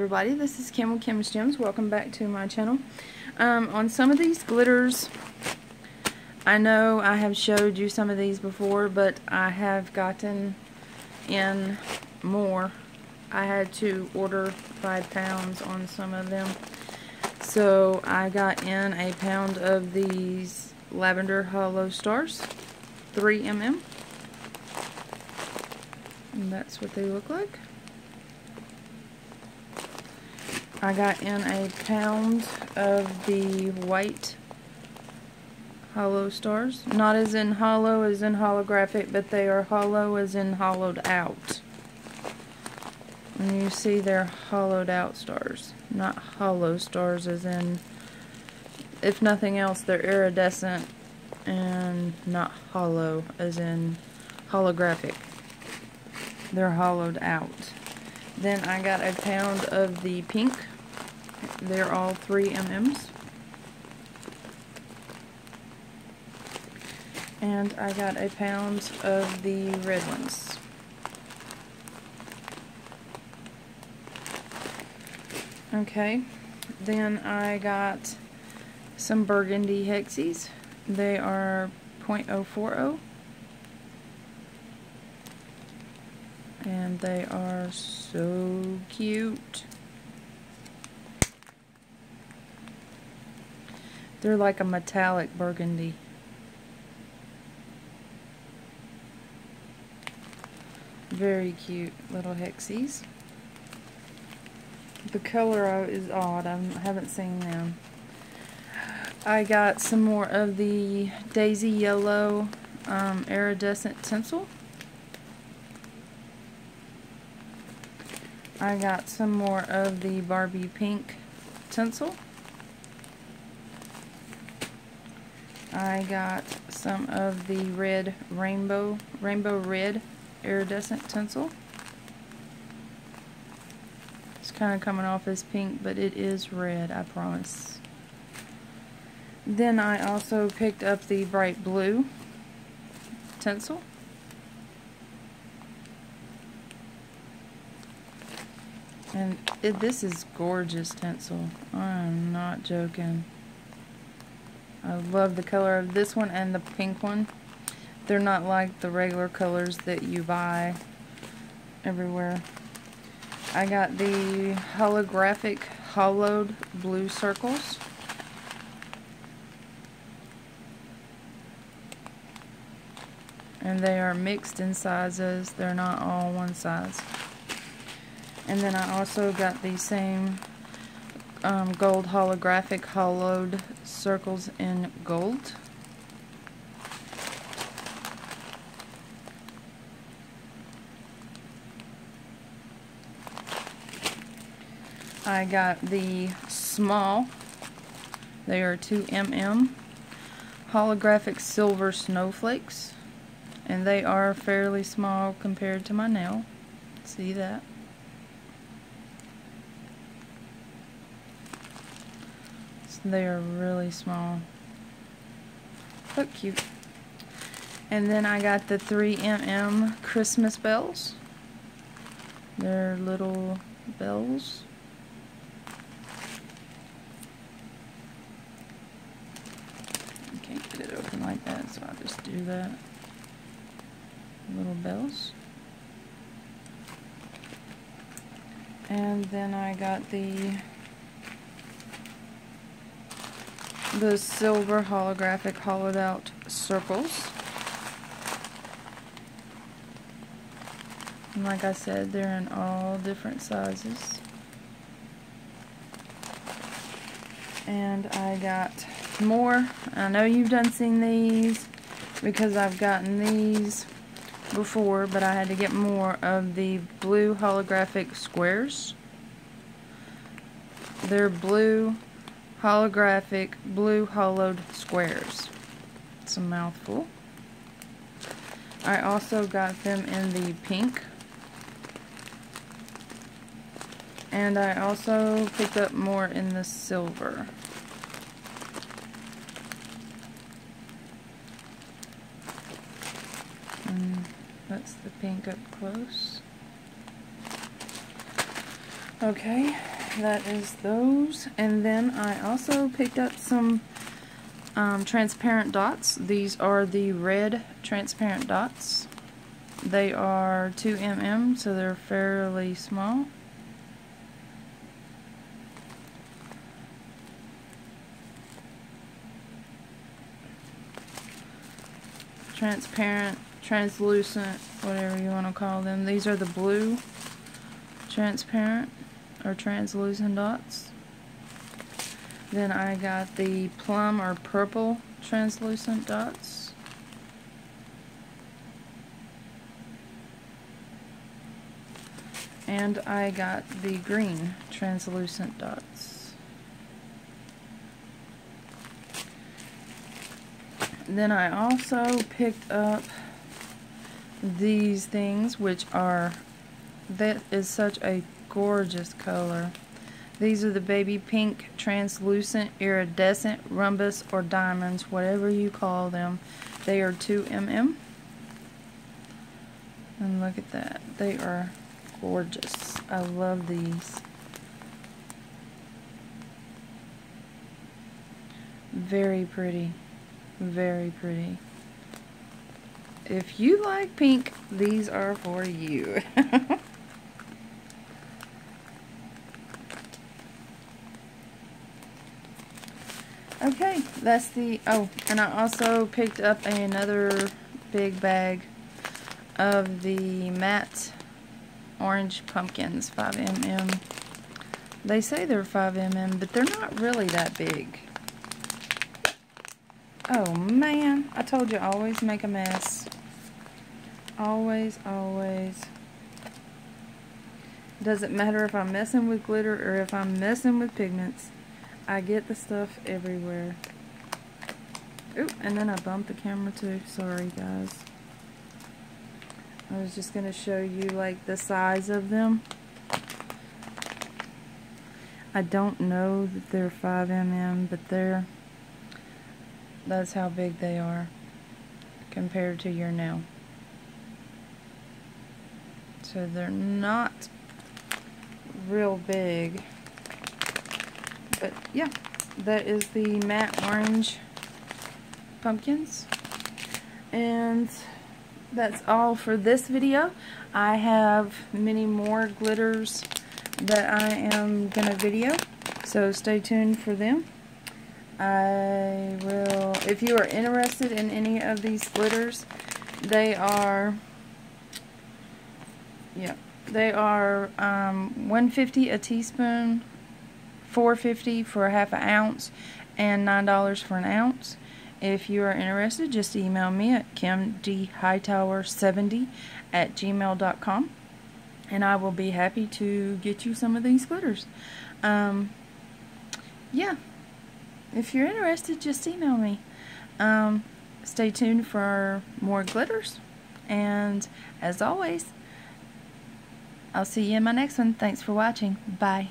everybody, this is Kim with Kim's Gems. Welcome back to my channel. Um, on some of these glitters, I know I have showed you some of these before, but I have gotten in more. I had to order five pounds on some of them. So I got in a pound of these Lavender Hollow Stars, 3 mm. And that's what they look like. I got in a pound of the white hollow stars. Not as in hollow as in holographic, but they are hollow as in hollowed out. And you see they're hollowed out stars. Not hollow stars as in, if nothing else, they're iridescent and not hollow as in holographic. They're hollowed out. Then I got a pound of the pink they're all 3 MMs. And I got a pound of the red ones. Okay, then I got some burgundy hexies. They are 0.040. And they are so cute. They're like a metallic burgundy. Very cute little hexies. The color is odd. I haven't seen them. I got some more of the Daisy Yellow um, Iridescent Tinsel. I got some more of the Barbie Pink Tinsel. I got some of the red rainbow, rainbow red iridescent tinsel. It's kind of coming off as pink, but it is red, I promise. Then I also picked up the bright blue tinsel. And it, this is gorgeous tinsel. I'm not joking. I love the color of this one and the pink one. They're not like the regular colors that you buy everywhere. I got the holographic hollowed blue circles. And they are mixed in sizes. They're not all one size. And then I also got the same um, gold holographic hollowed circles in gold. I got the small, they are 2mm, holographic silver snowflakes, and they are fairly small compared to my nail. See that? They are really small. Look cute. And then I got the 3mm Christmas bells. They're little bells. I can't get it open like that, so I'll just do that. Little bells. And then I got the the silver holographic hollowed out circles. And like I said, they're in all different sizes. And I got more. I know you've done seen these because I've gotten these before, but I had to get more of the blue holographic squares. They're blue holographic blue hollowed squares. It's a mouthful. I also got them in the pink. And I also picked up more in the silver. And that's the pink up close. Okay, that is those. And then I also picked up some um, transparent dots. These are the red transparent dots. They are 2 mm, so they're fairly small. Transparent, translucent, whatever you want to call them. These are the blue transparent or translucent dots. Then I got the plum or purple translucent dots. And I got the green translucent dots. Then I also picked up these things which are that is such a gorgeous color. These are the baby pink, translucent, iridescent, rhombus, or diamonds, whatever you call them. They are 2 mm. And look at that. They are gorgeous. I love these. Very pretty. Very pretty. If you like pink, these are for you. Okay, that's the, oh, and I also picked up another big bag of the matte orange pumpkins, 5mm. They say they're 5mm, but they're not really that big. Oh man, I told you always make a mess. Always, always. Doesn't matter if I'm messing with glitter or if I'm messing with pigments. I get the stuff everywhere. And then I bumped the camera too. Sorry, guys. I was just going to show you, like, the size of them. I don't know that they're 5mm, but they're... That's how big they are compared to your nail. So they're not real big but yeah, that is the matte orange pumpkins. And that's all for this video. I have many more glitters that I am going to video, so stay tuned for them. I will, if you are interested in any of these glitters, they are, yeah, they are um, 150 a teaspoon 450 for a half an ounce and $9 for an ounce. If you are interested, just email me at kimdhightower70 at gmail.com and I will be happy to get you some of these glitters. Um, yeah, if you're interested, just email me. Um, stay tuned for more glitters. And as always, I'll see you in my next one. Thanks for watching. Bye.